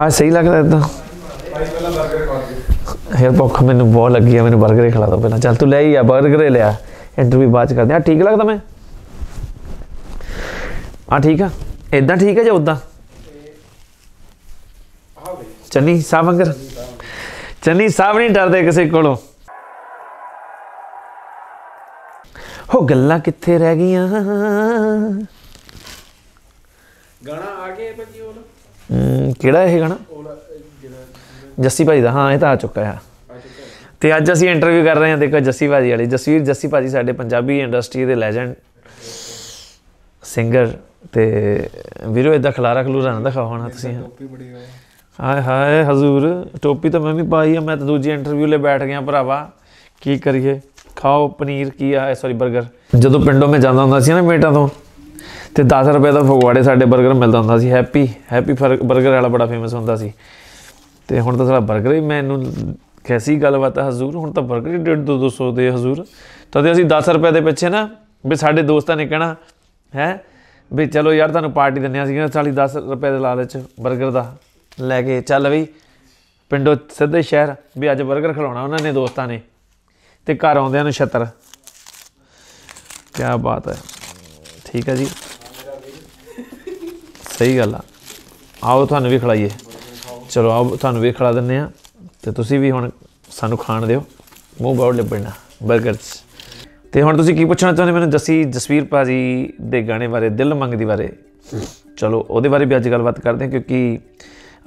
ਆ ਸਹੀ ਲੱਗਦਾ ਇਦਾਂ ਯਾਰ ਭੁੱਖ ਮੈਨੂੰ ਬਹੁਤ ਲੱਗੀ ਆ, ਮੈਨੂੰ 버ਗਰ ਖਿਲਾ ਦੋ ਪਹਿਲਾਂ। ਚੱਲ ਤੂੰ ਲੈ ਹੀ ਆ 버ਗਰ ਲਿਆ। ਇੰਟਰਵਿਊ ਬਾਅਦ ਚ ਕਰਦੇ ਆ ਠੀਕ ਲੱਗਦਾ ਮੈਂ? ਆ ਠੀਕ ਆ। ਇਦਾਂ ਠੀਕ ਆ ਜਾਂ ਉਦਾਂ ਚੰਨੀ ਸਾਹਿਬ ਵਾਂਗਰ ਚੰਨੀ ਸਾਹਿਬ ਨਹੀਂ ਡਰਦੇ ਕਿਸੇ ਕੋਲੋਂ। ਹੋ ਗੱਲਾਂ ਕਿੱਥੇ ਰਹਿ ਗਈਆਂ? ਗਾਣਾ ਆ ਗਿਆ ਭਾਜੀ ਉਹ ਕਿਹੜਾ ਇਹ ਗਾਣਾ? ਜੱਸੀ ਭਾਜੀ ਦਾ ਹਾਂ ਇਹ ਤਾਂ ਆ ਚੁੱਕਾ ਹੈ। ਤੇ ਅੱਜ ਅਸੀਂ ਇੰਟਰਵਿਊ ਕਰ ਰਹੇ ਹਾਂ ਦੇਖੋ ਜੱਸੀ ਭਾਜੀ ਵਾਲੀ। ਜਸਵੀਰ ਜੱਸੀ ਭਾਜੀ ਸਾਡੇ ਪੰਜਾਬੀ ਇੰਡਸਟਰੀ ਦੇ ਲੈਜੈਂਡ ਸਿੰਗਰ ਤੇ ਵੀਰੋ ਇਦਾਂ ਖਲਾਰਾ ਖਲੂਰਾ ਨਾ ਦਿਖਾਓ ਹੋਣਾ ਤੁਸੀਂ। ਟੋਪੀ ਬੜੀ ਹੈ ਹਾਏ ਹਾਏ ਹਜ਼ੂਰ। ਟੋਪੀ ਤਾਂ ਮੈਂ ਵੀ ਪਾਈ ਆ ਮੈਂ ਤਾਂ ਦੂਜੀ ਇੰਟਰਵਿਊ ਲਈ ਬੈਠ ਗਿਆ ਭਰਾਵਾ। ਕੀ ਕਰੀਏ? ਖਾਓ ਪਨੀਰ ਕੀ ਆ ਸੌਰੀ 버ਗਰ ਜਦੋਂ ਪਿੰਡੋਂ ਮੈਂ ਜਾਂਦਾ ਹੁੰਦਾ ਸੀ ਨਾ ਮੇਟਾਂ ਤੋਂ ਤੇ 10 ਰੁਪਏ ਦਾ ਫਗਵਾੜੇ ਸਾਡੇ 버ਗਰ ਮਿਲਦਾ ਹੁੰਦਾ ਸੀ, ਹੈਪੀ ਹੈਪੀ 버ਗਰ ਵਾਲਾ ਬੜਾ ਫੇਮਸ ਹੁੰਦਾ ਸੀ। ਤੇ ਹੁਣ ਤਾਂ ਸਾਡਾ 버ਗਰ ਹੀ ਮੈਨੂੰ ਕੈਸੀ ਗੱਲਬਾਤ ਹੈ ਹਜ਼ੂਰ, ਹੁਣ ਤਾਂ 버ਗਰ ਹੀ 1.5 200 ਦੇ ਹਜ਼ੂਰ। ਤਦ ਅਸੀਂ 10 ਰੁਪਏ ਦੇ ਪਿੱਛੇ ਨਾ, ਵੀ ਸਾਡੇ ਦੋਸਤਾਂ ਨੇ ਕਹਿਣਾ, ਹੈ, ਵੀ ਚਲੋ ਯਾਰ ਤੁਹਾਨੂੰ ਪਾਰਟੀ ਦਿੰਨੇ ਆ ਸੀ 40 10 ਰੁਪਏ ਦੇ ਲਾਲਚ 버ਗਰ ਦਾ ਲੈ ਕੇ ਚੱਲ ਵੀ ਪਿੰਡੋਂ ਸਿੱਧੇ ਸ਼ਹਿਰ, ਵੀ ਅੱਜ 버ਗਰ ਖਿਲਾਉਣਾ ਉਹਨਾਂ ਨੇ ਦੋਸਤਾਂ ਨੇ, ਤੇ ਘਰ ਆਉਂਦਿਆਂ ਨੂੰ ਛਤਰ। ਕੀ ਬਾਤ ਹੈ। ਠੀਕ ਹੈ ਜੀ। ਸਹੀ ਗੱਲ ਆ। ਆਓ ਤੁਹਾਨੂੰ ਵੀ ਖਿਲਾਈਏ। ਚਲੋ, ਆਓ, ਤੁਹਾਨੂੰ ਵੀ ਖਿਲਾ ਦਿੰਨੇ ਆ ਤੇ ਤੁਸੀਂ ਵੀ ਹੁਣ ਸਾਨੂੰ ਖਾਣ ਦਿਓ। ਮੂੰਹ ਬਹੁਤ ਲੱਭਣਾ 버ਗਰਸ ਤੇ ਹੁਣ ਤੁਸੀਂ ਕੀ ਪੁੱਛਣਾ ਚਾਹੁੰਦੇ ਮੈਨੂੰ? ਜੱਸੀ, ਜਸਵੀਰ ਭਾਜੀ ਦੇ ਗਾਣੇ ਬਾਰੇ, ਦਿਲ ਮੰਗਦੀ ਬਾਰੇ। ਚਲੋ, ਉਹਦੇ ਬਾਰੇ ਵੀ ਅੱਜ ਗੱਲਬਾਤ ਕਰਦੇ ਹਾਂ, ਕਿਉਂਕਿ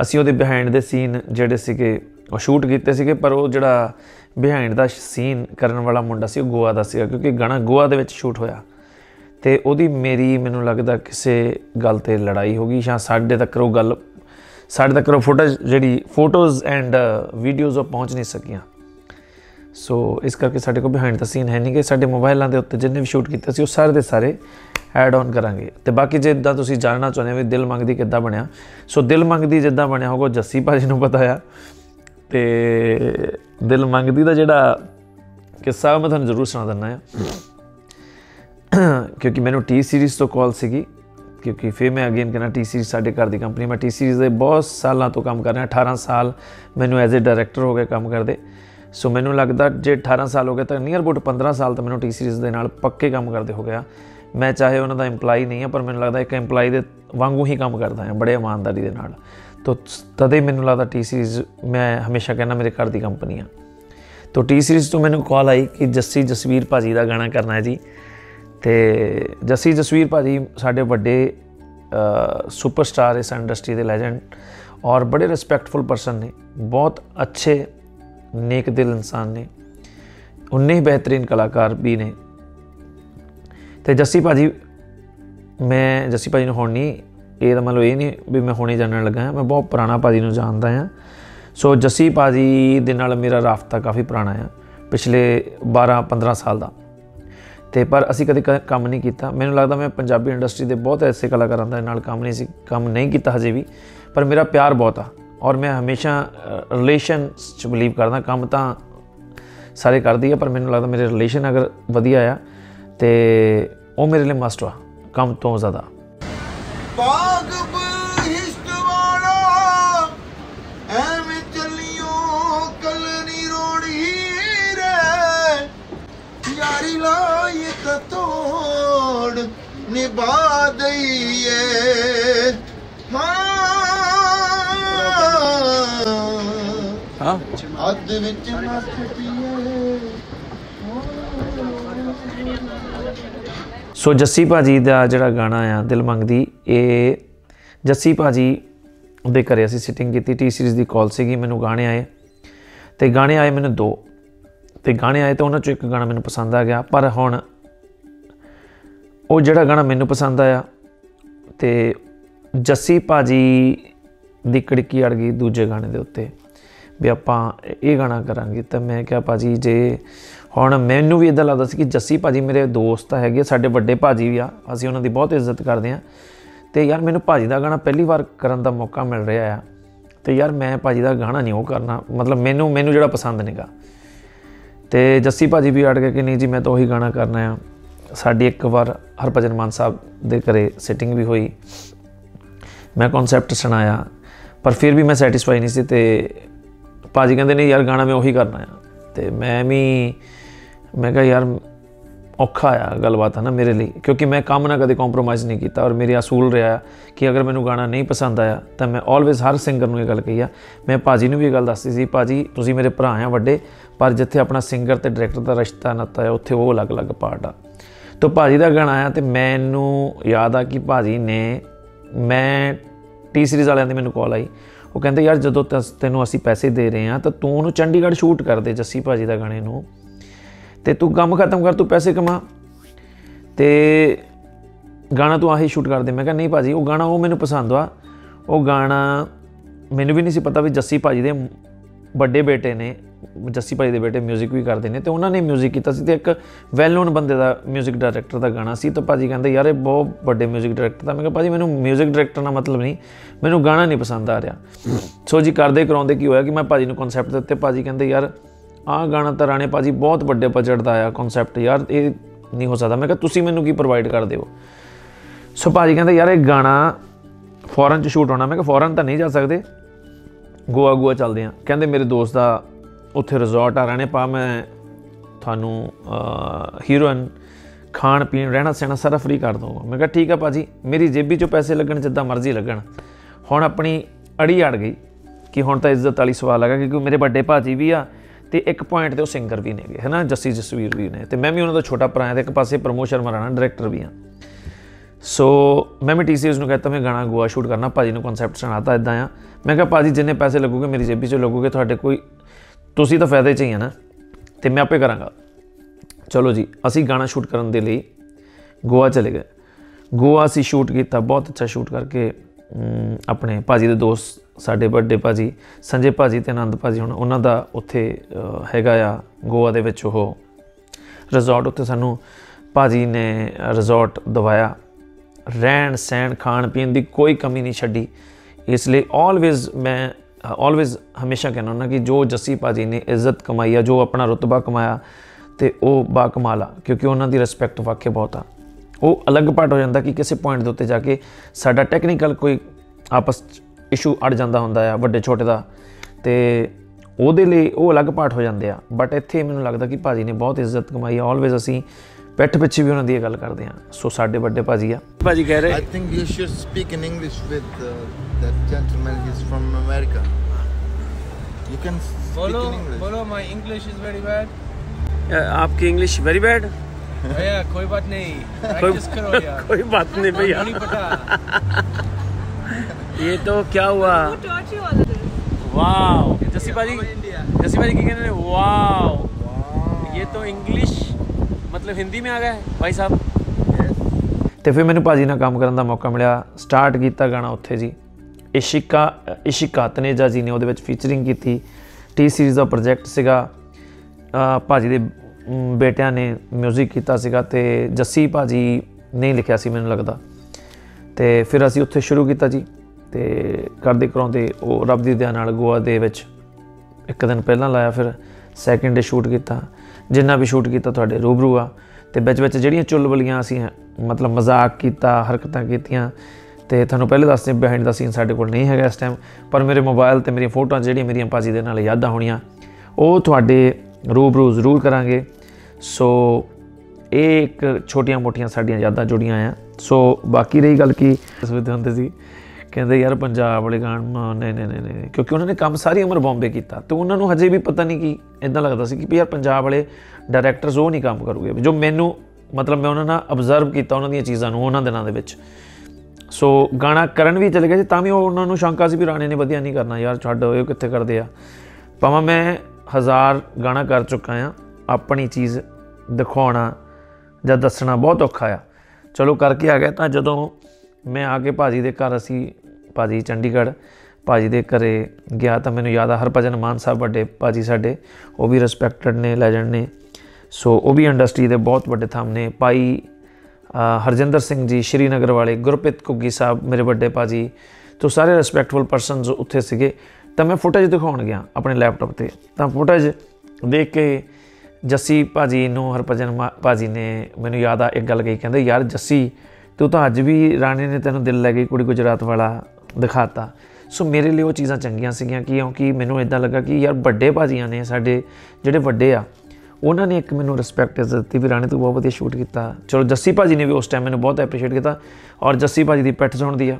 ਅਸੀਂ ਉਹਦੇ ਬਿਹਾਈਂਡ ਦੇ ਸੀਨ ਜਿਹੜੇ ਸੀਗੇ, ਉਹ ਸ਼ੂਟ ਕੀਤੇ ਸੀਗੇ, ਪਰ ਉਹ ਜਿਹੜਾ ਬਿਹਾਈਂਡ ਦਾ ਸੀਨ ਕਰਨ ਵਾਲਾ ਮੁੰਡਾ ਸੀ, ਉਹ ਗੋਆ ਦਾ ਸੀਗਾ, ਕਿਉਂਕਿ ਗਾਣਾ ਗੋਆ ਦੇ ਵਿੱਚ ਸ਼ੂਟ ਹੋਇਆ। ਤੇ ਉਹਦੀ ਮੇਰੀ ਮੈਨੂੰ ਲੱਗਦਾ ਕਿਸੇ ਗੱਲ ਤੇ ਲੜਾਈ ਹੋ ਗਈ ਜਾਂ ਸਾਡੇ ਤੱਕ ਉਹ ਗੱਲ ਸਾਡੇ ਤੱਕ ਉਹ ਫੋਟੋਜ਼ ਜਿਹੜੀ ਫੋਟੋਜ਼ ਐਂਡ ਵੀਡੀਓਜ਼ ਉਹ ਪਹੁੰਚ ਨਹੀਂ ਸਕੀਆਂ। ਸੋ ਇਸ ਕਰਕੇ ਸਾਡੇ ਕੋਲ ਬਿਹਾਈਂਡ ਦਾ ਸੀਨ ਹੈ ਨਹੀਂ ਕਿ ਸਾਡੇ ਮੋਬਾਈਲਾਂ ਦੇ ਉੱਤੇ ਜਿੰਨੇ ਵੀ ਸ਼ੂਟ ਕੀਤੇ ਸੀ ਉਹ ਸਾਰੇ ਦੇ ਸਾਰੇ ਐਡ ਆਨ ਕਰਾਂਗੇ। ਤੇ ਬਾਕੀ ਜੇ ਇਦਾਂ ਤੁਸੀਂ ਜਾਣਨਾ ਚਾਹੁੰਦੇ ਹੋ ਵੀ ਦਿਲ ਮੰਗਦੀ ਕਿੱਦਾਂ ਬਣਿਆ, ਸੋ ਦਿਲ ਮੰਗਦੀ ਜਿੱਦਾਂ ਬਣਿਆ ਹੋਗਾ ਉਹ ਜੱਸੀ ਭਾਜੀ ਨੂੰ ਪਤਾ ਆ। ਤੇ ਦਿਲ ਮੰਗਦੀ ਦਾ ਜਿਹੜਾ ਕਿੱਸਾ ਮੈਂ ਤੁਹਾਨੂੰ ਜ਼ਰੂਰ ਸੁਣਾ ਦਿੰਦਾ ਆ। ਕਿਉਂਕਿ ਮੈਨੂੰ ਟੀ ਸੀਰੀਜ਼ ਤੋਂ ਕਾਲ ਸੀਗੀ, ਕਿਉਂਕਿ ਫਿਰ ਮੈਂ ਅਗੇਨ ਕਹਿੰਦਾ ਟੀ ਸੀਰੀਜ਼ ਸਾਡੇ ਘਰ ਦੀ ਕੰਪਨੀ ਮੈਂ ਟੀ ਸੀਰੀਜ਼ ਦੇ ਬਹੁਤ ਸਾਲਾਂ ਤੋਂ ਕੰਮ ਕਰ ਰਿਹਾ 18 ਸਾਲ ਮੈਨੂੰ ਐਜ਼ ਅ ਡਾਇਰੈਕਟਰ ਹੋ ਕੇ ਕੰਮ ਕਰਦੇ। ਸੋ ਮੈਨੂੰ ਲੱਗਦਾ ਜੇ 18 ਸਾਲ ਹੋ ਗਏ ਤਾਂ ਨੀਅਰ ਅਬਾਊਟ 15 ਸਾਲ ਤਾਂ ਮੈਨੂੰ ਟੀ ਸੀਰੀਜ਼ ਦੇ ਨਾਲ ਪੱਕੇ ਕੰਮ ਕਰਦੇ ਹੋ ਗਿਆ। ਮੈਂ ਚਾਹੇ ਉਹਨਾਂ ਦਾ EMPLOYE ਨਹੀਂ ਹਾਂ, ਪਰ ਮੈਨੂੰ ਲੱਗਦਾ ਇੱਕ EMPLOYE ਦੇ ਵਾਂਗੂ ਹੀ ਕੰਮ ਕਰਦਾ ਹਾਂ, ਬੜੇ ਇਮਾਨਦਾਰੀ ਦੇ ਨਾਲ। ਤੋ ਤਦੇ ਮੈਨੂੰ ਲੱਗਦਾ ਟੀ ਸੀਰੀਜ਼ ਮੈਂ ਹਮੇਸ਼ਾ ਕਹਿੰਦਾ ਮੇਰੇ ਘਰ ਦੀ ਕੰਪਨੀ ਆ। ਤੋ ਟੀ ਸੀਰੀਜ਼ ਤੋਂ ਮੈਨੂੰ ਕਾਲ ਆਈ ਕਿ ਜੱਸੀ ਜਸਵੀਰ ਭਾਜੀ ਦਾ ਗਾਣਾ ਕਰਨਾ ਹੈ ਜੀ। ਤੇ ਜੱਸੀ ਜਸਵੀਰ ਭਾਜੀ ਸਾਡੇ ਵੱਡੇ ਸੁਪਰਸਟਾਰ ਇਸ ਇੰਡਸਟਰੀ ਦੇ ਲੈਜੈਂਡ ਔਰ ਬੜੇ ਰਿਸਪੈਕਟਫੁਲ ਪਰਸਨ ਨੇ, ਬਹੁਤ ਅੱਛੇ, ਨੇਕ ਦਿਲ ਇਨਸਾਨ ਨੇ, ਉਨੇ ਹੀ ਬਿਹਤਰੀਨ ਕਲਾਕਾਰ ਵੀ ਨੇ। ਤੇ ਜੱਸੀ ਭਾਜੀ, ਮੈਂ ਜੱਸੀ ਭਾਜੀ ਨੂੰ ਹੁਣ ਨਹੀਂ, ਇਹ ਤਾਂ ਮਤਲਬ ਇਹ ਨਹੀਂ ਵੀ ਮੈਂ ਹੁਣੇ ਜਾਣਨ ਲੱਗਾ ਮੈਂ ਬਹੁਤ ਪੁਰਾਣਾ ਭਾਜੀ ਨੂੰ ਜਾਣਦਾ ਹਾਂ। ਸੋ ਜੱਸੀ ਭਾਜੀ ਦੇ ਨਾਲ ਮੇਰਾ ਰਾਫਤਾ ਕਾਫੀ ਪੁਰਾਣਾ ਆ, ਪਿਛਲੇ 12 15 ਸਾਲ ਦਾ। ਤੇ ਪਰ ਅਸੀਂ ਕਦੇ ਕ- ਕੰਮ ਨਹੀਂ ਕੀਤਾ। ਮੈਨੂੰ ਲੱਗਦਾ ਮੈਂ ਪੰਜਾਬੀ ਇੰਡਸਟਰੀ ਦੇ ਬਹੁਤ ਐਸੇ ਕਲਾਕਾਰਾਂ ਦਾ ਨਾਲ ਕੰਮ ਨਹੀਂ ਸੀ, ਕੰਮ ਨਹੀਂ ਕੀਤਾ ਹਜੇ ਵੀ, ਪਰ ਮੇਰਾ ਪਿਆਰ ਬਹੁਤ ਆ ਔਰ ਮੈਂ ਹਮੇਸ਼ਾ ਰਿਲੇਸ਼ਨ ਚ ਬਲੀਵ ਕਰਦਾ, ਕੰਮ ਤਾਂ ਸਾਰੇ ਕਰਦੀ ਆ, ਪਰ ਮੈਨੂੰ ਲੱਗਦਾ ਮੇਰੇ ਰਿਲੇਸ਼ਨ ਅਗਰ ਵਧੀਆ ਆ ਤੇ ਉਹ ਮੇਰੇ ਲਈ ਮਸਟ ਆ, ਕੰਮ ਤੋਂ ਜ਼ਿਆਦਾ। ਬਾਗ ਬਹਿਸ਼ਤ ਐਵੇਂ ਚੱਲਿਓ, ਕੱਲ ਨੀ ਰੋੜੀ ਰੇ। ਯਾਰੀ ਲਾਇਕ ਤੋੜ ਨਿਭਾ ਦਈਏ। ਹਾਂ। ਹਾਂ ਅੱਧ ਵਿੱਚ ਨੱਸ ਪੀਏ। ਸੋ ਜੱਸੀ ਭਾਜੀ ਦਾ ਜਿਹੜਾ ਗਾਣਾ ਆ ਦਿਲ ਮੰਗਦੀ ਇਹ ਜੱਸੀ ਭਾਜੀ ਦੇ ਘਰੇ ਅਸੀਂ ਸਿਟਿੰਗ ਕੀਤੀ ਟੀ ਸੀਰੀਜ਼ ਦੀ ਕਾਲ ਸੀਗੀ ਮੈਨੂੰ ਗਾਣੇ ਆਏ। ਤੇ ਗਾਣੇ ਆਏ ਮੈਨੂੰ ਦੋ। ਤੇ ਗਾਣੇ ਆਏ ਤਾਂ ਉਹਨਾਂ ਚੋਂ ਇੱਕ ਗਾਣਾ ਮੈਨੂੰ ਪਸੰਦ ਆ ਗਿਆ, ਪਰ ਹੁਣ ਉਹ ਜਿਹੜਾ ਗਾਣਾ ਮੈਨੂੰ ਪਸੰਦ ਆਇਆ ਤੇ ਜੱਸੀ ਭਾਜੀ ਦੀ ਕੜਕੀ ਅੜ ਗਈ ਦੂਜੇ ਗਾਣੇ ਦੇ ਉੱਤੇ, ਵੀ ਆਪਾਂ ਇਹ ਗਾਣਾ ਕਰਾਂਗੇ। ਤਾਂ ਮੈਂ ਕਿਹਾ ਭਾਜੀ, ਜੇ ਹੁਣ ਮੈਨੂੰ ਵੀ ਇਦਾਂ ਲੱਗਦਾ ਸੀ ਕਿ ਜੱਸੀ ਭਾਜੀ ਮੇਰੇ ਦੋਸਤ ਹੈਗੇ ਸਾਡੇ ਵੱਡੇ ਭਾਜੀ ਵੀ ਆ, ਅਸੀਂ ਉਹਨਾਂ ਦੀ ਬਹੁਤ ਇੱਜ਼ਤ ਕਰਦੇ ਆ। ਤੇ ਯਾਰ ਮੈਨੂੰ ਭਾਜੀ ਦਾ ਗਾਣਾ ਪਹਿਲੀ ਵਾਰ ਕਰਨ ਦਾ ਮੌਕਾ ਮਿਲ ਰਿਹਾ ਆ। ਤੇ ਯਾਰ ਮੈਂ ਭਾਜੀ ਦਾ ਗਾਣਾ ਨਹੀਂ ਉਹ ਕਰਨਾ, ਮਤਲਬ ਮੈਨੂੰ ਮੈਨੂੰ ਜਿਹੜਾ ਪਸੰਦ ਨਹੀਂਗਾ। ਤੇ ਜੱਸੀ ਭਾਜੀ ਵੀ ਅੜ ਗਏ ਕਿ ਨਹੀਂ ਜੀ, ਮੈਂ ਤਾਂ ਉਹੀ ਗਾਣਾ ਕਰਨਾ ਆ। ਸਾਡੀ ਇੱਕ ਵਾਰ ਹਰਭਜਨ ਮਾਨ ਸਾਹਿਬ ਦੇ ਘਰੇ ਸਿਟਿੰਗ ਵੀ ਹੋਈ। ਮੈਂ ਕਨਸੈਪਟ ਸੁਣਾਇਆ, ਪਰ ਫਿਰ ਵੀ ਮੈਂ ਸੈਟੀਸਫਾਈ ਨਹੀਂ ਸੀ ਤੇ ਭਾਜੀ ਕਹਿੰਦੇ ਨਹੀਂ ਯਾਰ ਗਾਣਾ ਮੈਂ ਉਹੀ ਕਰਨਾ ਆ। ਤੇ ਮੈਂ ਵੀ, ਮੈਂ ਕਿਹਾ ਯਾਰ ਔਖਾ ਆ ਗੱਲਬਾਤ ਹੈ ਨਾ ਮੇਰੇ ਲਈ, ਕਿਉਂਕਿ ਮੈਂ ਕੰਮ ਨਾਲ ਕਦੇ ਕੰਪਰੋਮਾਈਜ਼ ਨਹੀਂ ਕੀਤਾ ਔਰ ਮੇਰੀ ਅਸੂਲ ਰਿਹਾ ਕਿ ਅਗਰ ਮੈਨੂੰ ਗਾਣਾ ਨਹੀਂ ਪਸੰਦ ਆਇਆ, ਤਾਂ ਮੈਂ ਆਲਵੇਜ਼ ਹਰ ਸਿੰਗਰ ਨੂੰ ਇਹ ਗੱਲ ਕਹੀ ਆ। ਮੈਂ ਭਾਜੀ ਨੂੰ ਵੀ ਇਹ ਗੱਲ ਦੱਸਦੀ ਸੀ, ਭਾਜੀ, ਤੁਸੀਂ ਮੇਰੇ ਭਰਾ ਆ ਵੱਡੇ ਪਰ ਜਿੱਥੇ ਆਪਣਾ ਸਿੰਗਰ ਤੇ ਡਾਇਰੈਕਟਰ ਦਾ ਰਿਸ਼ਤਾ ਨਾਤਾ ਹੈ ਉੱਥੇ ਉਹ ਅਲੱਗ-ਅਲੱਗ ਪਾਰਟ ਆ। ਤਾਂ ਭਾਜੀ ਦਾ ਗਾਣਾ ਆਇਆ ਤੇ ਮੈਨੂੰ ਯਾਦ ਆ ਕਿ ਭਾਜੀ ਨੇ, ਮੈਂ ਟੀ ਸੀਰੀਜ਼ ਵਾਲਿਆਂ ਦੀ ਮੈਨੂੰ ਕਾਲ ਆਈ। ਉਹ ਕਹਿੰਦੇ, ਯਾਰ ਜਦੋਂ ਤਸ- ਤੈਨੂੰ ਅਸੀਂ ਪੈਸੇ ਦੇ ਰਹੇ ਆ ਤਾਂ ਤੂੰ ਉਹਨੂੰ ਚੰਡੀਗੜ੍ਹ ਸ਼ੂਟ ਕਰ ਦੇ ਜੱਸੀ ਭਾਜੀ ਦਾ ਗਾਣੇ ਨੂੰ। ਤੇ ਤੂੰ ਕੰਮ ਖਤਮ ਕਰ, ਤੂੰ ਪੈਸੇ ਕਮਾ। ਤੇ ਗਾਣਾ ਤੂੰ ਆਹੀ ਸ਼ੂਟ ਕਰ ਦੇ। ਮੈਂ ਕਿਹਾ, ਨਹੀਂ ਭਾਜੀ, ਉਹ ਗਾਣਾ ਉਹ ਮੈਨੂੰ ਪਸੰਦ ਆ। ਉਹ ਗਾਣਾ ਮੈਨੂੰ ਵੀ ਨਹੀਂ ਸੀ ਪਤਾ ਵੀ ਜੱਸੀ ਭਾਜੀ ਦੇ ਵੱਡੇ ਬੇਟੇ ਨੇ ਜੱਸੀ ਭਾਜੀ ਦੇ ਬੇਟੇ 뮤직 ਵੀ ਕਰਦੇ ਨੇ ਤੇ ਉਹਨਾਂ ਨੇ 뮤직 ਕੀਤਾ ਸੀ ਤੇ ਇੱਕ ਵੈਲ ਨੋਨ ਬੰਦੇ ਦਾ 뮤직 ਡਾਇਰੈਕਟਰ ਦਾ ਗਾਣਾ ਸੀ ਤਾਂ ਭਾਜੀ ਕਹਿੰਦੇ ਯਾਰ ਇਹ ਬਹੁਤ ਵੱਡੇ 뮤직 ਡਾਇਰੈਕਟਰ ਦਾ ਮੈਂ ਕਿਹਾ ਭਾਜੀ ਮੈਨੂੰ 뮤직 ਡਾਇਰੈਕਟਰ ਨਾਲ ਮਤਲਬ ਨਹੀਂ ਮੈਨੂੰ ਗਾਣਾ ਨਹੀਂ ਪਸੰਦ ਆ ਰਿਹਾ ਸੋ ਜੀ ਕਰਦੇ ਕਰਾਉਂਦੇ ਕੀ ਹੋਇਆ ਕਿ ਮੈਂ ਭਾਜੀ ਨੂੰ ਕਨਸੈਪਟ ਦਿੱਤੇ ਭਾਜੀ ਕਹਿੰਦੇ ਯਾਰ ਆਹ ਗਾਣਾ ਤਾਂ ਰਾਣੇ ਭਾਜੀ ਬਹੁਤ ਵੱਡੇ ਬਜਟ ਦਾ ਆ ਕਨਸੈਪਟ ਯਾਰ ਇਹ ਨਹੀਂ ਹੋ ਸਕਦਾ ਮੈਂ ਕਿਹਾ ਤੁਸੀਂ ਮੈਨੂੰ ਕੀ ਪ੍ਰੋਵਾਈਡ ਕਰ ਦਿਓ ਸੋ ਭਾਜੀ ਕਹਿੰਦੇ ਯਾਰ ਇਹ ਗਾਣਾ ਫੋਰਨ ਚ ਸ਼ੂਟ ਹੋਣਾ ਮੈਂ ਕਿਹਾ ਫੋਰਨ ਤਾਂ ਨਹੀਂ ਜਾ ਸਕਦੇ ਗੋਆ ਗੋਆ ਚੱਲਦੇ ਆ। ਕਹਿੰਦੇ ਮੇਰੇ ਦੋਸਤ ਦਾ ਉੱਥੇ ਰਿਜ਼ੋਰਟ ਆ, ਰਹਿਣੇ ਪਾ, ਮੈਂ ਤੁਹਾਨੂੰ ਹੀਰੋਇਨ ਖਾਣ ਪੀਣ, ਰਹਿਣਾ ਸਹਿਣਾ ਸਾਰਾ ਫ੍ਰੀ ਕਰ ਦਊਂਗਾ। ਮੈਂ ਕਿਹਾ ਠੀਕ ਆ ਭਾਜੀ, ਮੇਰੀ ਜੇਬੀ ਚੋਂ ਪੈਸੇ ਲੱਗਣ, ਜਿੱਦਾਂ ਮਰਜ਼ੀ ਲੱਗਣ। ਹੁਣ ਆਪਣੀ ਅੜੀ ਅੜ ਗਈ ਕਿ ਹੁਣ ਤਾਂ ਇੱਜ਼ਤ ਵਾਲੀ ਸਵਾਲ ਹੈਗਾ, ਕਿਉਂਕਿ ਮੇਰੇ ਵੱਡੇ ਭਾਜੀ ਵੀ ਆ ਤੇ ਇੱਕ ਪੁਆਇੰਟ ਤੇ ਉਹ ਸਿੰਗਰ ਵੀ ਨੇਗੇ, ਹੈਨਾ? ਜੱਸੀ ਜਸਵੀਰ ਵੀ ਨੇ। ਤੇ ਮੈਂ ਵੀ ਉਹਨਾਂ ਦਾ ਛੋਟਾ ਭਰਾ ਹਾਂ ਤੇ ਇੱਕ ਪਾਸੇ ਪ੍ਰਮੋਸ਼ਨ ਮਰਾਣਾ ਡਾਇਰੈਕਟਰ ਵੀ ਹਾਂ। ਸੋ ਮੈਂ ਵੀ ਟੀਸੀਐਸ ਨੂੰ ਕਹਿੰਦਾ ਮੈਂ ਗਾਣਾ ਗੋਆ ਸ਼ੂਟ ਕਰਨਾ ਭਾਜੀ ਨੂੰ ਕਨਸੈਪਟ ਸੁਣਾਤਾ ਇਦਾਂ ਆ। ਮੈਂ ਕਿਹਾ ਭਾਜੀ ਜਿੰਨੇ ਪੈਸੇ ਲੱਗੂਗੇ ਮੇਰੀ ਜੇਬੀ 'ਚ ਲੱਗੂਗੇ ਤੁਹਾਡੇ ਕੋਈ ਤੁਸੀਂ ਤਾਂ ਫਾਇਦੇ 'ਚ ਹੀ ਆ ਨਾ। ਤੇ ਮੈਂ ਆਪੇ ਕਰਾਂਗਾ। ਚਲੋ ਜੀ ਅਸੀਂ ਗਾਣਾ ਸ਼ੂਟ ਕਰਨ ਦੇ ਲਈ ਗੋਆ ਚਲੇ ਗਏ। ਗੋਆ ਅਸੀਂ ਸ਼ੂਟ ਕੀਤਾ ਬਹੁਤ ਅੱਛਾ ਸ਼ੂਟ ਕਰਕੇ ਅਮ, ਆਪਣੇ ਭਾਜੀ ਦੇ ਦੋਸਤ ਸਾਡੇ ਵੱਡੇ ਭਾਜੀ ਸੰਜੇ ਭਾਜੀ ਤੇ ਆਨੰਦ ਭਾਜੀ ਹੁਣ ਉਹਨਾਂ ਦਾ ਉੱਥੇ ਹੈਗਾ ਆ ਗੋਆ ਦੇ ਵਿੱਚ ਉਹ ਰਿਜ਼ੋਰਟ ਉੱਤੇ ਸਾਨੂੰ ਭਾਜੀ ਨੇ ਰਿਜ਼ੋਰਟ ਦਵਾਇਆ। ਰਹਿਣ ਸਹਿਣ, ਖਾਣ ਪੀਣ ਦੀ ਕੋਈ ਕਮੀ ਨਹੀਂ ਛੱਡੀ। ਇਸ ਲਈ ਆਲਵੇਜ਼ ਮੈਂ ਆਲਵੇਜ਼ ਹਮੇਸ਼ਾ ਕਹਿੰਦਾ ਹੁੰਦਾ ਕਿ ਜੋ ਜੱਸੀ ਭਾਜੀ ਨੇ ਇੱਜ਼ਤ ਕਮਾਈ ਆ, ਜੋ ਆਪਣਾ ਰੁਤਬਾ ਕਮਾਇਆ ਤੇ ਉਹ ਬਾ ਕਮਾਲ ਆ, ਕਿਉਂਕਿ ਉਹਨਾਂ ਦੀ ਰਿਸਪੈਕਟ ਵਾਕਿਆ ਬਹੁਤ ਆ। ਉਹ ਅਲੱਗ ਪਾਰਟ ਹੋ ਜਾਂਦਾ ਕਿ ਕਿਸੇ ਪੁਆਇੰਟ ਦੇ ਉੱਤੇ ਜਾ ਕੇ ਸਾਡਾ ਟੈਕਨੀਕਲ ਕੋਈ ਆਪਸ ਇਸ਼ੂ ਅੜ ਜਾਂਦਾ ਹੁੰਦਾ ਆ, ਵੱਡੇ ਛੋਟੇ ਦਾ। ਤੇ ਉਹਦੇ ਲਈ ਉਹ ਅਲੱਗ ਪਾਰਟ ਹੋ ਜਾਂਦੇ ਆ। ਬਟ ਇੱਥੇ ਮੈਨੂੰ ਲੱਗਦਾ ਕਿ ਭਾਜੀ ਨੇ ਬਹੁਤ ਇੱਜ਼ਤ ਕਮਾਈ ਆ। ਆਲਵੇਜ਼ ਅਸੀਂ ਪਿੱਠ ਪਿੱਛੇ ਵੀ ਉਹਨਾਂ ਦੀ ਇਹ ਗੱਲ ਕਰਦੇ ਆ ਸੋ ਸਾਡੇ ਵੱਡੇ ਭਾਜੀ ਆ ਭਾਜੀ ਕਹਿ I think you should speak in English with uh, that gentleman. He's from America. You can speak Bolo, in English. bolo, my English is very bad. आपकी इंग्लिश वेरी बैड भैया कोई बात नहीं प्रैक्टिस करो यार कोई बात नहीं भैया नहीं पता ये तो क्या हुआ Who taught you all of this? Wow Jassi भाजी इंडिया जस्सी भाजी की कहने ने वाओ ये तो इंग्लिश मतलब हिंदी में आ गया है भाई साहब ਤੇ ਫਿਰ ਮੈਨੂੰ ਭਾਜੀ ਨਾਲ ਕੰਮ ਕਰਨ ਦਾ ਮੌਕਾ ਮਿਲਿਆ ਸਟਾਰਟ ਕੀਤਾ ਗਾਣਾ ਉੱਥੇ ਜੀ ਇਸ਼ਿਕਾ ਇਸ਼ਿਕਾ ਤਨੇਜਾ ਜੀ ਨੇ ਉਹਦੇ ਵਿੱਚ ਫੀਚਰਿੰਗ ਕੀਤੀ ਟੀ ਸੀਰੀਜ਼ ਦਾ ਪ੍ਰੋਜੈਕਟ ਸੀਗਾ ਅਹ ਭਾਜੀ ਦੇ ਮ, ਬੇਟਿਆਂ ਨੇ 뮤직 ਕੀਤਾ ਸੀਗਾ ਤੇ ਜੱਸੀ ਭਾਜੀ ਨੇ ਲਿਖਿਆ ਸੀ ਮੈਨੂੰ ਲੱਗਦਾ ਤੇ ਫਿਰ ਅਸੀਂ ਉੱਥੇ ਸ਼ੁਰੂ ਕੀਤਾ ਜੀ ਤੇ ਕਰਦੇ ਕਰਾਉਂਦੇ ਉਹ ਰੱਬ ਦੀ ਦਇਆ ਨਾਲ ਗੋਆ ਦੇ ਵਿੱਚ ਇੱਕ ਦਿਨ ਪਹਿਲਾਂ ਲਾਇਆ ਫਿਰ ਸੈਕਿੰਡ ਡੇ ਸ਼ੂਟ ਕੀਤਾ ਜਿੰਨਾ ਵੀ ਸ਼ੂਟ ਕੀਤਾ ਤੁਹਾਡੇ ਰੂਬਰੂ ਆ। ਤੇ ਵਿੱਚ ਵਿੱਚ ਜਿਹੜੀਆਂ ਚੁਲਬਲੀਆਂ ਅਸੀਂ, ਮਤਲਬ ਮਜ਼ਾਕ ਕੀਤਾ, ਹਰਕਤਾਂ ਕੀਤੀਆਂ, ਤੇ ਤੁਹਾਨੂੰ ਪਹਿਲੇ ਦੱਸਦੇ ਬਿਹਾਈਂਡ ਦਾ ਸੀਨ ਸਾਡੇ ਕੋਲ ਨਹੀਂ ਹੈਗਾ ਇਸ ਟਾਈਮ ਪਰ ਮੇਰੇ ਮੋਬਾਈਲ ਤੇ ਮੇਰੀਆਂ ਫੋਟੋਆਂ ਜਿਹੜੀਆਂ ਮੇਰੀਆਂ ਭਾਜੀ ਦੇ ਨਾਲ ਯਾਦਾਂ ਹੋਣੀਆਂ, ਉਹ ਤੁਹਾਡੇ ਰੂਬਰੂ ਜ਼ਰੂਰ ਕਰਾਂਗੇ। ਸੋ ਇਹ ਇੱਕ ਛੋਟੀਆਂ ਮੋਟੀਆਂ ਸਾਡੀਆਂ ਯਾਦਾਂ ਜੁੜੀਆਂ ਆ। ਸੋ ਬਾਕੀ ਰਹੀ ਗੱਲ ਕੀ ਸੋਚਦੇ ਹੁੰਦੇ ਸੀ ਕਹਿੰਦੇ ਯਾਰ ਪੰਜਾਬ ਵਾਲੇ ਗਾਣ ਨਹੀਂ ਨਹੀਂ ਨਹੀਂ ਕਿਉਂਕਿ ਉਹਨਾਂ ਨੇ ਕੰਮ ਸਾਰੀ ਉਮਰ ਬੰਬੇ ਕੀਤਾ। ਤੇ ਉਹਨਾਂ ਨੂੰ ਹਜੇ ਵੀ ਪਤਾ ਨਹੀਂ ਕੀ ਇਦਾਂ ਲੱਗਦਾ ਸੀ ਕਿ ਵੀ ਯਾਰ ਪੰਜਾਬ ਵਾਲੇ ਡਾਇਰੈਕਟਰਸ ਉਹ ਨਹੀਂ ਕੰਮ ਕਰੂਗੇ। ਜੋ ਮੈਨੂੰ, ਮਤਲਬ ਮੈਂ ਉਹਨਾਂ ਨਾਲ ਅਬਜ਼ਰਵ ਕੀਤਾ ਉਹਨਾਂ ਦੀਆਂ ਚੀਜ਼ਾਂ ਨੂੰ ਉਹਨਾਂ ਦਿਨਾਂ ਦੇ ਵਿੱਚ। ਸੋ ਗਾਣਾ ਕਰਨ ਵੀ ਚਲੇ ਗਏ ਸੀ, ਤਾਂ ਵੀ ਉਹ ਉਹਨਾਂ ਨੂੰ ਸ਼ੰਕਾ ਸੀ ਵੀ ਰਾਣੇ ਨੇ ਵਧੀਆ ਨਹੀਂ ਕਰਨਾ। ਯਾਰ ਛੱਡ ਇਹ ਕਿੱਥੇ ਕਰਦੇ ਆ? ਭਾਵੇਂ ਮੈਂ ਹਜ਼ਾਰ ਗਾਣਾ ਕਰ ਚੁੱਕਾ ਆ ਆਪਣੀ ਚੀਜ਼ ਦਿਖਾਉਣਾ ਜਾਂ ਦੱਸਣਾ ਬਹੁਤ ਔਖਾ ਆ। ਚਲੋ ਕਰਕੇ ਆ ਗਿਆ ਤਾਂ ਜਦੋਂ ਮੈਂ ਆ ਕੇ ਭਾਜੀ ਦੇ ਘਰ ਅਸੀਂ ਭਾਜੀ ਚੰਡੀਗੜ੍ਹ, ਭਾਜੀ ਦੇ ਘਰੇ ਗਿਆ ਤਾਂ ਮੈਨੂੰ ਯਾਦ ਆ, ਹਰਭਜਨ ਮਾਨ ਸਾਹਿਬ ਵੱਡੇ ਭਾਜੀ ਸਾਡੇ, ਉਹ ਵੀ ਰਿਸਪੈਕਟਡ ਨੇ ਲੈਜੈਂਡ ਨੇ। ਸੋ ਉਹ ਵੀ ਇੰਡਸਟਰੀ ਦੇ ਬਹੁਤ ਵੱਡੇ ਥੰਮ ਨੇ। ਭਾਈ ਹਰਜਿੰਦਰ ਸਿੰਘ ਜੀ, ਸ਼੍ਰੀਨਗਰ ਵਾਲੇ, ਗੁਰਪ੍ਰੀਤ ਘੁੱਗੀ ਸਾਹਿਬ ਮੇਰੇ ਵੱਡੇ ਭਾਜੀ, ਤੋਂ ਸਾਰੇ ਰਿਸਪੈਕਟਫੁਲ ਪਰਸਨਸ ਉੱਥੇ ਸੀਗੇ। ਤਾਂ ਮੈਂ ਫੁਟੇਜ ਦਿਖਾਉਣ ਗਿਆ ਆਪਣੇ ਲੈਪਟਾਪ ਤੇ। ਤਾਂ ਫੁਟੇਜ ਦੇਖ ਕੇ ਜੱਸੀ ਭਾਜੀ ਨੂੰ, ਹਰਭਜਨ ਮਾ- ਭਾਜੀ ਨੇ ਮੈਨੂੰ ਯਾਦ ਆ, ਇੱਕ ਗੱਲ ਕਹੀ, ਕਹਿੰਦੇ, ਯਾਰ ਜੱਸੀ, ਤੂੰ ਤਾਂ ਅੱਜ ਵੀ ਰਾਣੇ ਨੇ ਤੈਨੂੰ ਦਿਲ ਲੈ ਗਈ ਕੁੜੀ ਗੁਜਰਾਤ ਵਾਲਾ ਦਿਖਾਤਾ। ਸੋ ਮੇਰੇ ਲਈ ਉਹ ਚੀਜ਼ਾਂ ਚੰਗੀਆਂ ਸੀਗੀਆਂ ਕਿਉਂਕਿ ਮੈਨੂੰ ਇਦਾਂ ਲੱਗਾ ਕਿ ਯਾਰ ਵੱਡੇ ਭਾਜੀਆਂ ਨੇ ਸਾਡੇ ਜਿਹੜੇ ਵੱਡੇ ਆ, ਉਹਨਾਂ ਨੇ ਇੱਕ ਮੈਨੂੰ ਰਿਸਪੈਕਟ ਦਿੱਤੀ ਵੀ ਰਾਣੇ ਤੂੰ ਬਹੁਤ ਵਧੀਆ ਸ਼ੂਟ ਕੀਤਾ। ਚਲੋ, ਜੱਸੀ ਭਾਜੀ ਨੇ ਵੀ ਉਸ ਟਾਈਮ ਮੈਨੂੰ ਬਹੁਤ ਐਪਰੀਸ਼ੀਏਟ ਕੀਤਾ ਔਰ ਜੱਸੀ ਭਾਜੀ ਦੀ ਪਿੱਠ ਸੁਣਦੀ ਆ।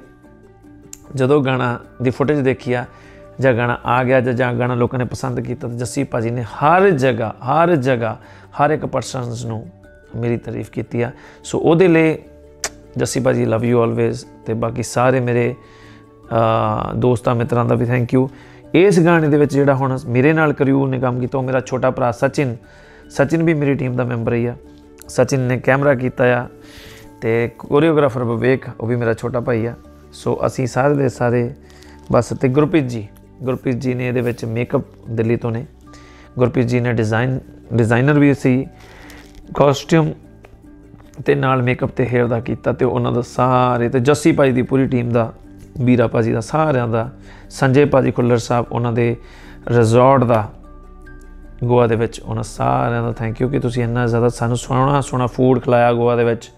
ਜਦੋਂ ਗਾਣਾ ਦੀ ਫੁਟੇਜ ਦੇਖੀ ਆ, ਜਾਂ ਗਾਣਾ ਆ ਗਿਆ ਜਾਂ ਜਾਂ ਗਾਣਾ ਲੋਕਾਂ ਨੇ ਪਸੰਦ ਕੀਤਾ, ਤਾਂ ਜੱਸੀ ਭਾਜੀ ਨੇ ਹਰ ਜਗ੍ਹਾ ਹਰ ਜਗ੍ਹਾ, ਹਰ ਇੱਕ ਪਰਸਨਸ ਨੂੰ ਮੇਰੀ ਤਾਰੀਫ ਕੀਤੀ ਆ। ਸੋ ਉਹਦੇ ਲਈ ਜੱਸੀ ਭਾਜੀ ਲਵ ਯੂ ਆਲਵੇਜ਼ ਤੇ ਬਾਕੀ ਸਾਰੇ ਮੇਰੇ ਦੋਸਤਾਂ ਮਿੱਤਰਾਂ ਦਾ ਵੀ ਥੈਂਕ ਯੂ ਇਸ ਗਾਣੇ ਦੇ ਵਿੱਚ ਜਿਹੜਾ ਹੁਣ ਮੇਰੇ ਨਾਲ ਕਰਿਊ ਨੇ ਕੰਮ ਕੀਤਾ, ਉਹ ਮੇਰਾ ਛੋਟਾ ਭਰਾ ਸਚਿਨ। ਸਚਿਨ ਵੀ ਮੇਰੀ ਟੀਮ ਦਾ ਮੈਂਬਰ ਹੀ ਆ। ਸਚਿਨ ਨੇ ਕੈਮਰਾ ਕੀਤਾ ਆ ਤੇ ਕੋਰੀਓਗ੍ਰਾਫਰ ਵਿਵੇਕ, ਉਹ ਵੀ ਮੇਰਾ ਛੋਟਾ ਭਾਈ ਆ। ਸੋ ਅਸੀਂ ਸਾਰੇ ਦੇ ਸਾਰੇ, ਬਸ ਤੇ ਗੁਰਪ੍ਰੀਤ ਜੀ। ਗੁਰਪ੍ਰੀਤ ਜੀ ਨੇ ਇਹਦੇ ਵਿੱਚ ਮੇਕਅਪ ਦਿੱਲੀ ਤੋਂ ਨੇ। ਗੁਰਪ੍ਰੀਤ ਜੀ ਨੇ ਡਿਜ਼ਾਈਨ ਡਿਜ਼ਾਈਨਰ ਵੀ ਸੀ। ਕਾਸਟਿਊਮ ਤੇ ਨਾਲ ਮੇਕਅਪ ਤੇ ਹੇਅਰ ਦਾ ਕੀਤਾ ਤੇ ਉਹਨਾਂ ਦਾ ਸਾਰੇ, ਤੇ ਜੱਸੀ ਭਾਈ ਦੀ ਪੂਰੀ ਟੀਮ ਦਾ ਵੀਰਾ ਭਾਜੀ ਦਾ ਸਾਰਿਆਂ ਦਾ, ਸੰਜੇ ਭਾਜੀ ਖੁੱਲਰ ਸਾਹਿਬ, ਉਹਨਾਂ ਦੇ ਰਿਜ਼ੋਰਟ ਦਾ, ਗੋਆ ਦੇ ਵਿੱਚ ਉਹਨਾਂ ਸਾਰਿਆਂ ਦਾ ਥੈਂਕ ਯੂ ਕਿ ਤੁਸੀਂ ਇੰਨਾ ਜ਼ਿਆਦਾ ਸਾਨੂੰ ਸੋਹਣਾ ਸੋਹਣਾ ਫੂਡ ਖਿਲਾਇਆ ਗੋਆ ਦੇ ਵਿੱਚ।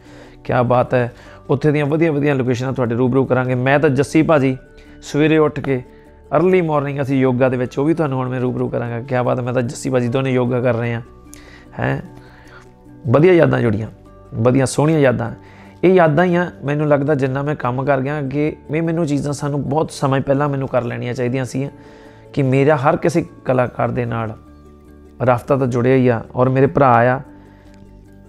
ਕੀ ਬਾਤ ਹੈ। ਉੱਥੇ ਦੀਆਂ ਵਧੀਆ ਵਧੀਆ ਲੋਕੇਸ਼ਨਾਂ ਤੁਹਾਡੇ ਰੂਬਰੂ ਕਰਾਂਗੇ। ਮੈਂ ਤਾਂ ਜੱਸੀ ਭਾਜੀ, ਸਵੇਰੇ ਉੱਠ ਕੇ अर्ਲੀ ਮਾਰਨਿੰਗ ਅਸੀਂ ਯੋਗਾ ਦੇ ਵਿੱਚ, ਉਹ ਵੀ ਤੁਹਾਨੂੰ ਹੁਣ ਮੈਂ ਰੂਬਰੂ ਕਰਾਂਗਾ। ਕੀ ਬਾਤ ਮੈਂ ਤਾਂ ਜੱਸੀ ਭਾਜੀ ਦੋਨੇ ਯੋਗਾ ਕਰ ਰਹੇ ਹਾਂ। ਹੈ? ਵਧੀਆ ਯਾਦਾਂ ਜੁੜੀਆਂ। ਵਧੀਆ ਸੋਹਣੀਆਂ ਯਾਦਾਂ। ਇਹ ਯਾਦਾਂ ਹੀ ਆ। ਮੈਨੂੰ ਲੱਗਦਾ ਜਿੰਨਾ ਮੈਂ ਕੰਮ ਕਰ ਗਿਆ ਅੱਗੇ, ਮੈਂ ਮੈਨੂੰ ਚੀਜ਼ਾਂ ਸਾਨੂੰ ਬਹੁਤ ਸਮੇਂ ਪਹਿਲਾਂ ਮੈਨੂੰ ਕਰ ਲੈਣੀਆਂ ਚਾਹੀਦੀਆਂ ਸੀ ਕਿ ਮੇਰਾ ਹਰ ਕਿਸੇ ਕਲਾਕਾਰ ਦੇ ਨਾਲ ਰਫਤਾ ਤਾਂ ਜੁੜਿਆ ਹੀ ਆ ਔਰ ਮੇਰੇ ਭਰਾ ਆ।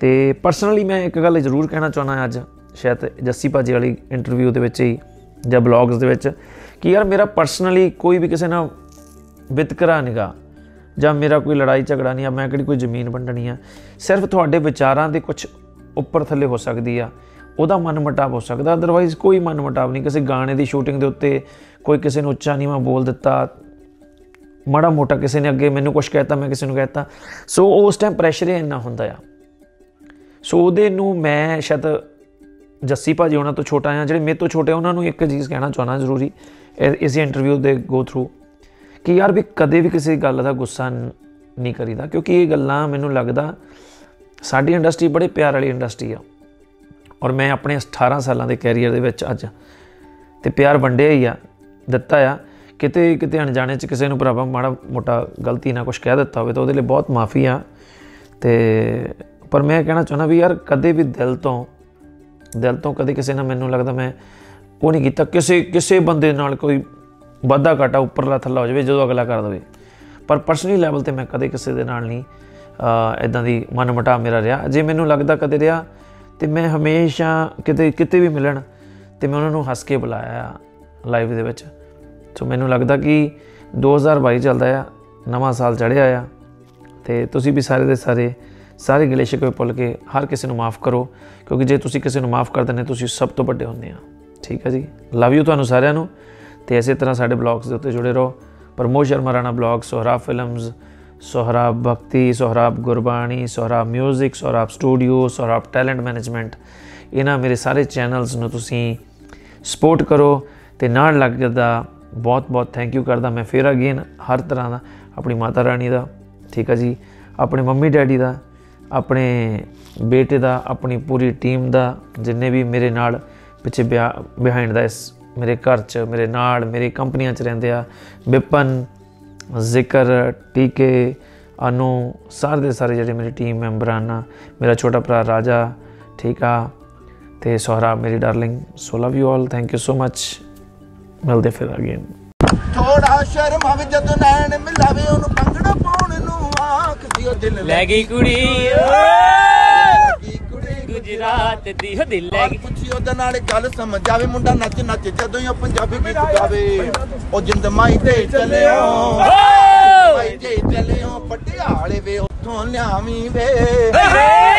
ਤੇ ਪਰਸਨਲੀ ਮੈਂ ਇੱਕ ਗੱਲ ਜ਼ਰੂਰ ਕਹਿਣਾ ਚਾਹੁੰਦਾ ਅੱਜ, ਸ਼ਾਇਦ ਜੱਸੀ ਭਾਜੀ ਵਾਲੀ ਇੰਟਰਵਿਊ ਦੇ ਵਿੱਚ ਹੀ ਜਾਂ ਬਲੌਗਸ ਦੇ ਵਿੱਚ ਕਿ ਯਾਰ ਮੇਰਾ ਪਰਸਨਲੀ ਕੋਈ ਵੀ ਕਿਸੇ ਨਾਲ ਵਿਤਕਰਾ ਨਿਗਾ ਜਾਂ ਮੇਰਾ ਕੋਈ ਲੜਾਈ ਝਗੜਾ ਨਹੀਂ ਆ, ਮੈਂ ਕਿਹੜੀ ਕੋਈ ਜ਼ਮੀਨ ਵੰਡਣੀ ਆ। ਸਿਰਫ ਤੁਹਾਡੇ ਵਿਚਾਰਾਂ ਦੇ ਕੁਝ ਉੱਪਰ ਥੱਲੇ ਹੋ ਸਕਦੀ ਆ। ਉਹਦਾ ਮਨਮਟਾਵ ਹੋ ਸਕਦਾ ਅਦਰਵਾਈਜ਼ ਕੋਈ ਮਨਮਟਾਵ ਨਹੀਂ। ਕਿਸੇ ਗਾਣੇ ਦੀ ਸ਼ੂਟਿੰਗ ਦੇ ਉੱਤੇ ਕੋਈ ਕਿਸੇ ਨੂੰ ਉੱਚਾ ਨੀਵਾਂ ਬੋਲ ਦਿੱਤਾ ਮਾੜਾ ਮੋਟਾ ਕਿਸੇ ਨੇ ਅੱਗੇ ਮੈਨੂੰ ਕੁਝ ਕਹਿਤਾ ਮੈਂ ਕਿਸੇ ਨੂੰ ਕਹਿਤਾ। ਸੋ ਉਸ ਟਾਈਮ ਪ੍ਰੈਸ਼ਰ ਹੀ ਇੰਨਾ ਹੁੰਦਾ ਆ। ਸੋ ਉਹਦੇ ਨੂੰ ਮੈਂ ਸ਼ਾਇਦ ਜੱਸੀ ਭਾਜੀ ਉਹਨਾਂ ਤੋਂ ਛੋਟਾ ਆ ਜਿਹੜੇ ਮੇਰੇ ਤੋਂ ਛੋਟੇ ਆ, ਉਹਨਾਂ ਨੂੰ ਇੱਕ ਚੀਜ਼ ਕਹਿਣਾ ਚਾਹਣਾ ਜ਼ਰੂਰੀ ਇਸ ਇੰਟਰਵਿਊ ਦੇ ਗੋ ਥਰੂ ਕਿ ਯਾਰ ਵੀ ਕਦੇ ਵੀ ਕਿਸੇ ਗੱਲ ਦਾ ਗੁੱਸਾ ਨਹੀਂ ਕਰੀਦਾ ਕਿਉਂਕਿ ਇਹ ਗੱਲਾਂ ਮੈਨੂੰ ਲੱਗਦਾ ਸਾਡੀ ਇੰਡਸਟਰੀ ਬੜੇ ਪਿਆਰ ਵਾਲੀ ਇੰਡਸਟਰੀ ਆ। ਔਰ ਮੈਂ ਆਪਣੇ 18 ਸਾਲਾਂ ਦੇ ਕੈਰੀਅਰ ਦੇ ਵਿੱਚ ਅੱਜ ਤੇ ਪਿਆਰ ਵੰਡਿਆ ਹੀ ਆ, ਦਿੱਤਾ ਆ। ਕਿਤੇ ਕਿਤੇ ਅਣਜਾਣੇ ਚ ਕਿਸੇ ਨੂੰ ਭਰਾਵਾ ਮਾੜਾ ਮੋਟਾ ਗਲਤੀ ਨਾਲ ਕੁਝ ਕਹਿ ਦਿੱਤਾ ਹੋਵੇ ਤਾਂ ਉਹਦੇ ਲਈ ਬਹੁਤ ਮਾਫੀ ਆ। ਤੇ ਪਰ ਮੈਂ ਕਹਿਣਾ ਚਾਹੁੰਦਾ ਵੀ ਯਾਰ ਕਦੇ ਵੀ ਦਿਲ ਤੋਂ ਦਿਲ ਤੋਂ ਕਦੇ ਕਿਸੇ ਨਾਲ ਮੈਨੂੰ ਲੱਗਦਾ ਮੈਂ ਉਹ ਨਹੀਂ ਕੀਤਾ। ਕਿਸੇ ਕਿਸੇ ਬੰਦੇ ਨਾਲ ਕੋਈ ਵਾਧਾ ਘਾਟਾ ਉੱਪਰਲਾ ਥੱਲਾ ਹੋ ਜਾਵੇ ਜਦੋਂ ਅਗਲਾ ਕਰ ਦਵੇ। ਪਰ ਪਰਸਨਲੀ ਲੈਵਲ ਤੇ ਮੈਂ ਕਦੇ ਕਿਸੇ ਦੇ ਨਾਲ ਨਹੀਂ ਇਦਾਂ ਦੀ ਮਨਮਟਾ ਮੇਰਾ ਰਿਹਾ। ਜੇ ਮੈਨੂੰ ਲੱਗਦਾ ਕਦੇ ਰਿਹਾ ਤੇ ਮੈਂ ਹਮੇਸ਼ਾ ਕਿਤੇ ਕਿਤੇ ਵੀ ਮਿਲਣ ਤੇ ਮੈਂ ਉਹਨਾਂ ਨੂੰ ਹੱਸ ਕੇ ਬੁਲਾਇਆ ਲਾਈਵ ਦੇ ਵਿੱਚ। ਸੋ ਮੈਨੂੰ ਲੱਗਦਾ ਕਿ 2022 ਚੱਲਦਾ ਆ, ਨਵਾਂ ਸਾਲ ਚੜ੍ਹਿਆ ਆ ਤੇ ਤੁਸੀਂ ਵੀ ਸਾਰੇ ਦੇ ਸਾਰੇ ਸਾਰੇ ਗਿਲੇ ਸ਼ਿਕਵੇ ਭੁੱਲ ਕੇ ਹਰ ਕਿਸੇ ਨੂੰ ਮਾਫ ਕਰੋ, ਕਿਉਂਕਿ ਜੇ ਤੁਸੀਂ ਕਿਸੇ ਨੂੰ ਮਾਫ ਕਰ ਦਿੰਦੇ ਤੁਸੀਂ ਸਭ ਤੋਂ ਵੱਡੇ ਹੁੰਦੇ ਆ। ਠੀਕ ਹੈ ਜੀ? ਲਵ ਯੂ ਤੁਹਾਨੂੰ ਸਾਰਿਆਂ ਨੂੰ ਤੇ ਇਸੇ ਤਰ੍ਹਾਂ ਸਾਡੇ ਬਲੌਗਸ ਦੇ ਉੱਤੇ ਜੁੜੇ ਰਹੋ। Pramod Sharma Rana blog Sohrab films Sohrab Bhakti, Sohrab Gurbani, Sohrab 뮤직 Sohrab studio Sohrab talent management ਇਹਨਾਂ ਮੇਰੇ ਸਾਰੇ ਚੈਨਲਸ ਨੂੰ ਤੁਸੀਂ ਸਪੋਰਟ ਕਰੋ ਤੇ ਨਾਲ ਲੱਗਦਾ ਬਹੁਤ ਬਹੁਤ ਥੈਂਕ ਯੂ ਕਰਦਾ ਮੈਂ ਫੇਰ ਅਗੇਨ ਹਰ ਤਰ੍ਹਾਂ ਦਾ ਆਪਣੀ ਮਾਤਾ ਰਾਣੀ ਦਾ, ਠੀਕ ਹੈ ਜੀ, ਆਪਣੇ ਮੰਮੀ ਡੈਡੀ ਦਾ, ਆਪਣੇ ਬੇਟੇ ਦਾ, ਆਪਣੀ ਪੂਰੀ ਟੀਮ ਦਾ, ਜਿੰਨੇ ਵੀ ਮੇਰੇ ਨਾਲ ਪਿੱਛੇ ਬਿਹਾਈਂਡ ਦਾ ਇਸ ਮੇਰੇ ਘਰ 'ਚ, ਮੇਰੇ ਨਾਲ, ਮੇਰੀ ਕੰਪਨੀਆਂ 'ਚ ਰਹਿੰਦੇ ਆ ਵਿਪਨ ਜ਼ਿਕਰ ਟੀਕੇ ਅਨੂ ਸਾਰੇ ਦੇ ਸਾਰੇ ਜਿਹੜੇ ਮੇਰੀ ਟੀਮ ਮੈਂਬਰਾਂ ਨਾ ਮੇਰਾ ਛੋਟਾ ਭਰਾ ਰਾਜਾ ਠੀਕ ਆ ਤੇ ਸੋਹਰਾਬ ਮੇਰੀ darling so love you all thank you so much ਮਿਲਦੇ ਫਿਰ ਅਗੇਨ ਥੋੜਾ ਸ਼ਰਮਾਵੇ ਜਦੋਂ ਨੈਣ ਮਿਲਾਵੇ ਉਹਨੂੰ ਪੰਗੜਾ ਪਾਉਣ ਨੂੰ ਆਖਦੀ ਉਹ ਦਿਲ ਲੈ ਗਈ ਕੁੜੀ ਗੁਜਰਾਤ ਦੀ ਹੋ ਦਿਲ ਲੈ ਗਈ ਪੁੱਛੀ ਉਹਦੇ ਨਾਲ ਗੱਲ ਸਮਝ ਆਵੇ ਮੁੰਡਾ ਨੱਚ ਨੱਚ ਜਦੋਂ ਹੀ ਉਹ ਪੰਜਾਬੀ ਗੀਤ ਗਾਵੇ। ਉਹ ਜਿੰਦ ਮਾਈ ਤੇ ਚੱਲਿਓ। ਮਾਈ ਤੇ ਚੱਲਿਓ ਪਟਿਆਲੇ ਵੇ ਉੱਥੋਂ ਲਿਆਵੀਂ ਵੇ।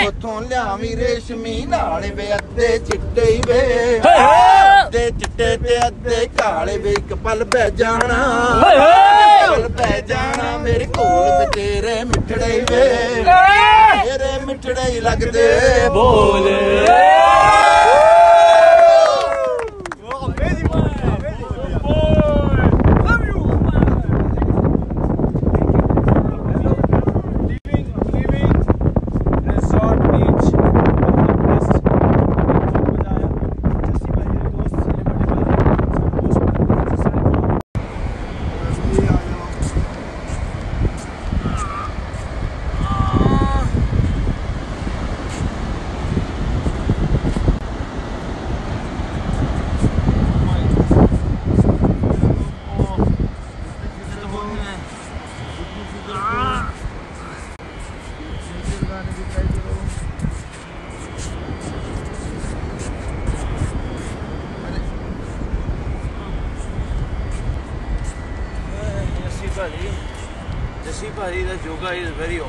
ਉੱਥੋਂ ਲਿਆਵੀਂ ਰੇਸ਼ਮੀ ਨਾਲੇ ਵੇ ਅੱਧੇ ਚਿੱਟੇ ਹੀ ਵੇ। ਅੱਧੇ ਚਿੱਟੇ ਤੇ ਅੱਧੇ ਕਾਲੇ ਵੇ ਇੱਕ ਪਲ ਬਹਿ ਜਾਣਾ। ਪਲ ਬਹਿ ਜਾਣਾ ਮੇਰੇ ਕੋਲ ਵੇ ਤੇਰੇ ਮਿੱਠੜੇ ਵੇ। ਤੇਰੇ ਮਿੱਠੜੇ ਲੱਗਦੇ। ਬੋਲ। guy is very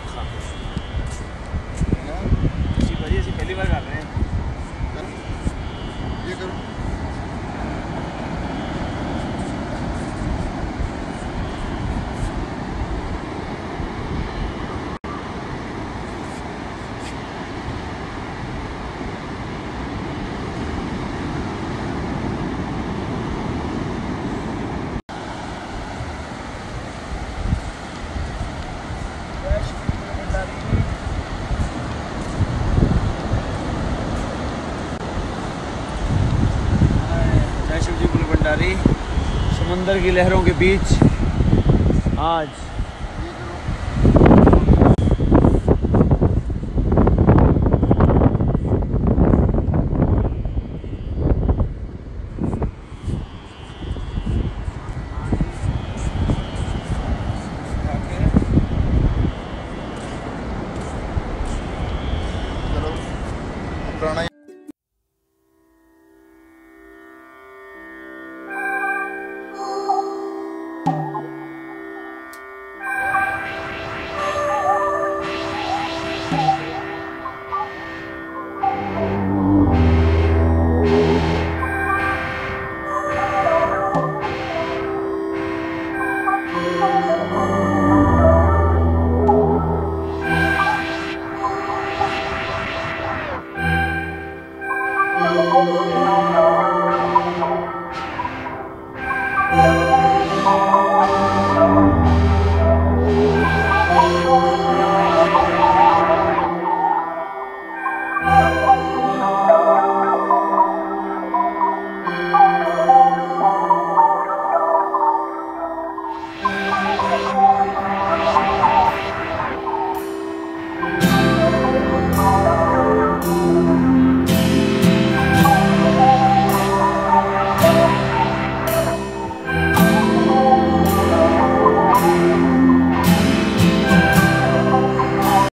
जारी समंदर की लहरों के बीच आज